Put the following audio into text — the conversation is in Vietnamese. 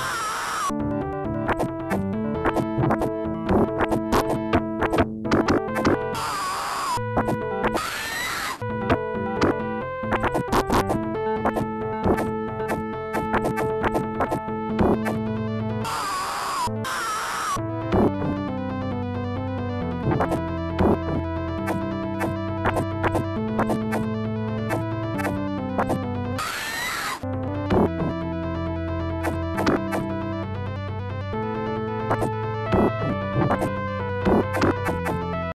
Bye.